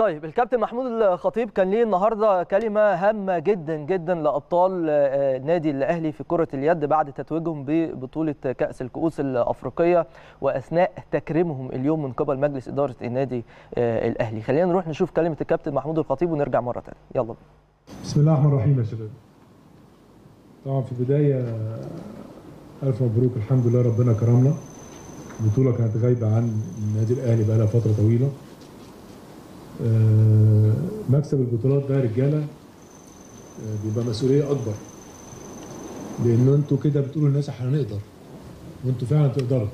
طيب الكابتن محمود الخطيب كان ليه النهارده كلمة هامة جدا جدا لأبطال آه، النادي الأهلي في كرة اليد بعد تتويجهم ببطولة كأس الكؤوس الأفريقية وأثناء تكريمهم اليوم من قبل مجلس إدارة النادي آه، الأهلي. خلينا نروح نشوف كلمة الكابتن محمود الخطيب ونرجع مرة ثانية يلا. بينا. بسم الله الرحمن الرحيم يا شباب. طبعا في البداية ألف مبروك الحمد لله ربنا كرمنا. البطولة كانت غايبة عن النادي الأهلي بقالها فترة طويلة. آه، مكسب البطولات ده يا رجالة آه، بيبقى مسؤولية أكبر. لأن أنتوا كده بتقولوا للناس إحنا هنقدر. وأنتوا فعلا تقدروا.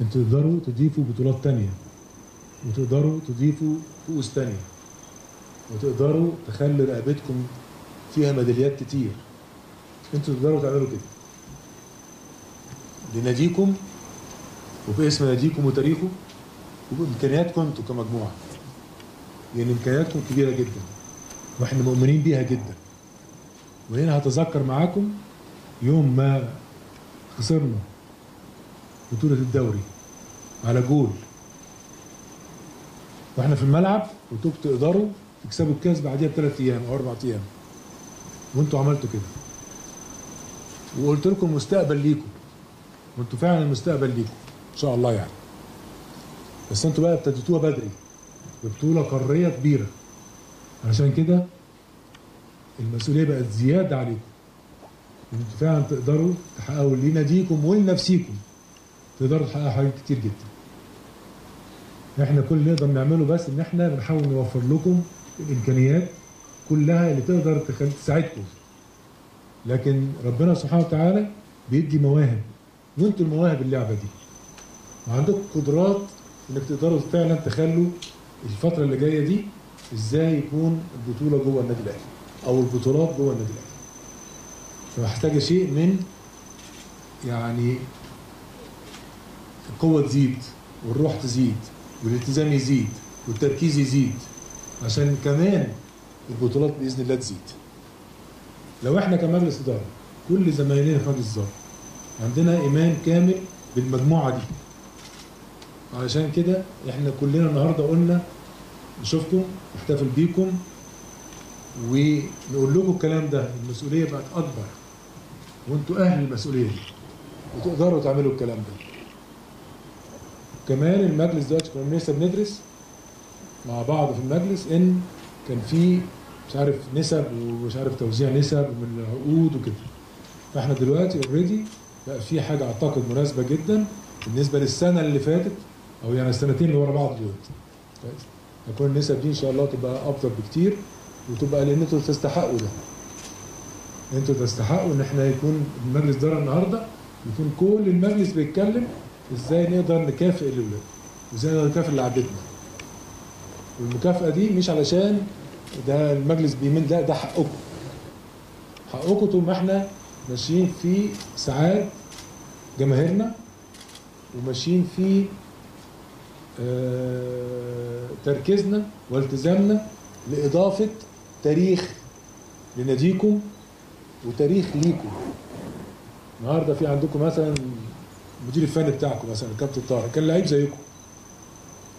أنتوا تقدروا تضيفوا بطولات تانية. وتقدروا تضيفوا كؤوس تانية. وتقدروا تخلي رقبتكم فيها ميداليات كتير. أنتوا تقدروا تعملوا كده. لناديكم وباسم ناديكم وتاريخه وبإمكانياتكم أنتوا كمجموعة. لأن إمكانياتكم كبيرة جدا وإحنا مؤمنين بيها جدا. وهنا هتذكر معاكم يوم ما خسرنا بطولة الدوري على جول. وإحنا في الملعب وانتوا تقدروا تكسبوا الكاس بعديها بثلاث أيام أو أربع أيام. وأنتوا عملتوا كده. وقلت لكم مستقبل ليكم. وأنتوا فعلا المستقبل ليكم. إن شاء الله يعني. بس أنتوا بقى ابتديتوها بدري. ببطوله قاريه كبيره. عشان كده المسؤوليه بقت زياده عليكم. أنتوا فعلا تقدروا تحققوا لناديكم ولنفسيكم. تقدروا تحققوا حاجات كتير جدا. إحنا كل اللي نقدر نعمله بس إن إحنا بنحاول نوفر لكم الإمكانيات كلها اللي تقدر تساعدكم. لكن ربنا سبحانه وتعالى بيدي مواهب وانتوا المواهب اللعبة دي. وعندكم قدرات إنك تقدروا فعلا تخلوا الفترة اللي جاية دي إزاي يكون البطولة جوه النادي الأهلي؟ أو البطولات جوه النادي الأهلي. فمحتاجة شيء من يعني القوة تزيد والروح تزيد والالتزام يزيد والتركيز يزيد عشان كمان البطولات بإذن الله تزيد. لو إحنا كمجلس إدارة كل زمايلنا مجلس الاداره عندنا إيمان كامل بالمجموعة دي. علشان كده إحنا كلنا النهارده قلنا نشوفكم نحتفل بيكم ونقول لكم الكلام ده. المسؤولية بقت أكبر. وانتوا أهل المسؤولية دي. وتقدروا تعملوا الكلام ده. كمان المجلس دلوقتي كنا لسه بندرس مع بعض في المجلس إن كان في مش عارف نسب ومش عارف توزيع نسب من العقود وكده. فإحنا دلوقتي اوريدي بقى في حاجة أعتقد مناسبة جدا بالنسبة للسنة اللي فاتت أو يعني السنتين اللي ورا بعض دول. كويس؟ هتكون النسب دي إن شاء الله تبقى أفضل بكتير وتبقى لأن أنتوا تستحقوا ده. أنتوا تستحقوا إن إحنا يكون المجلس ده النهارده يكون كل المجلس بيتكلم إزاي نقدر نكافئ الأولاد وازاي نقدر نكافئ اللي عدتنا والمكافأة دي مش علشان ده المجلس بيمن لا ده حقكم. حقكم طول ما إحنا ماشيين في سعاد جماهيرنا وماشيين في تركيزنا والتزامنا لإضافة تاريخ لناديكم وتاريخ ليكم. النهارده في عندكم مثلا المدير الفني بتاعكم مثلا الكابتن طارق كان لعيب زيكم.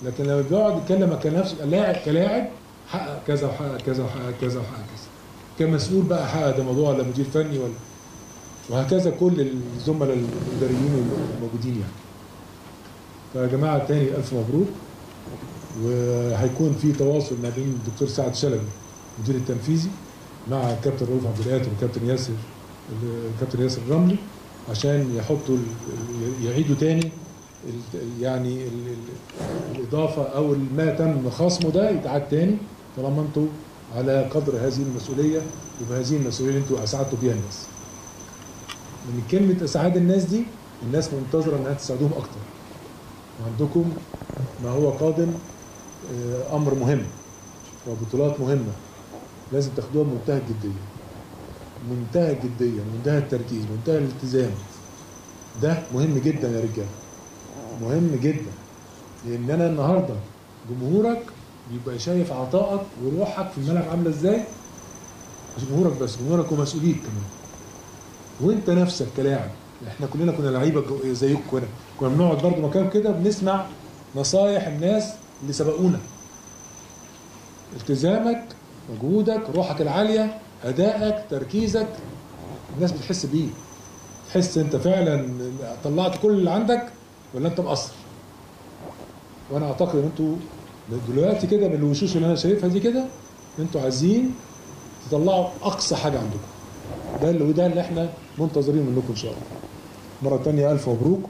لكن لما بيقعد يتكلم كنفسه لاعب كلاعب حقق كذا وحقق كذا وحقق كذا وحقق كذا. كمسؤول بقى حقق ده موضوع ولا مدير فني ولا وهكذا كل الزملاء الاداريين الموجودين يعني. فيا جماعة تاني ألف مبروك وهيكون في تواصل ما بين الدكتور سعد شلبي المدير التنفيذي مع الكابتن رؤوف عبد القادر والكابتن ياسر الكابتن ياسر الرملي عشان يحطوا يعيدوا تاني يعني ال- ال- الإضافة أو ما تم خصمه ده يتعاد تاني طالما أنتوا على قدر هذه المسؤولية وبهذه المسؤولية اللي أنتوا أسعدتوا بيها الناس. من كلمة أسعاد الناس دي الناس منتظرة إنها تساعدوهم أكتر. وعندكم ما هو قادم آه، أمر مهم وبطولات مهمة لازم تاخدوها بمنتهى الجدية. منتهى الجدية، منتهى التركيز، منتهى الالتزام. ده مهم جدا يا رجاله. مهم جدا لأن أنا النهارده جمهورك بيبقى شايف عطائك وروحك في الملعب عاملة إزاي مش جمهورك بس جمهورك ومسؤوليك كمان وأنت نفسك كلاعب إحنا كلنا كنا لعيبة زيكم كنا كنا بنقعد برضه مكان كده بنسمع نصايح الناس اللي سبقونا. التزامك مجهودك روحك العالية أدائك تركيزك الناس بتحس بيه. تحس أنت فعلا طلعت كل اللي عندك ولا أنت مقصر؟ وأنا أعتقد إن أنتوا دلوقتي كده من الوشوش اللي أنا شايفها دي كده أنتوا عايزين تطلعوا أقصى حاجة عندكم. ده اللي وده اللي إحنا منتظرين منكم إن شاء الله. مرة تانية ألف مبروك.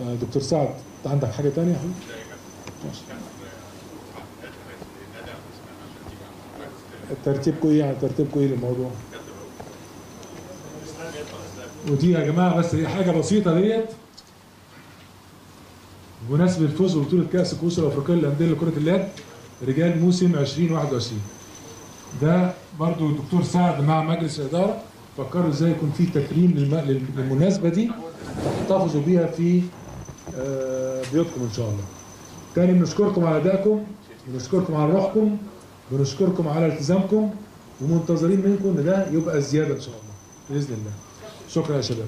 آه، دكتور سعد عندك حاجة تانية يا حبيبي. ترتيبكم إيه يعني ترتيبكم إيه للموضوع؟ ودي يا جماعة بس هي حاجة بسيطة ديت. بمناسبة الفوز ببطولة كأس الكؤوس الأفريقية للأندية لكرة اليد رجال موسم 2021 ده برضو الدكتور سعد مع مجلس الإدارة. فكروا إزاي يكون في تكريم للم- للمناسبة دي تحتفظوا بيها في آه، بيوتكم إن شاء الله. تاني بنشكركم على أدائكم بنشكركم على روحكم بنشكركم على التزامكم ومنتظرين منكم إن ده يبقى زيادة إن شاء الله بإذن الله. شكرا يا شباب.